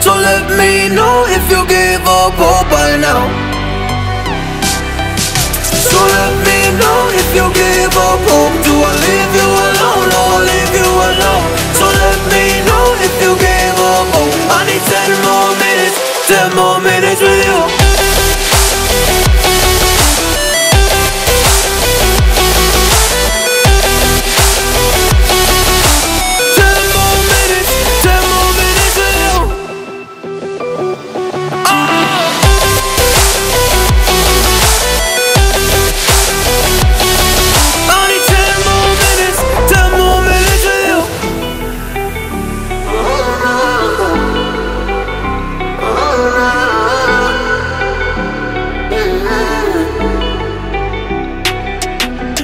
So let me know if you give up hope by now. So let me know if you give up hope Do I leave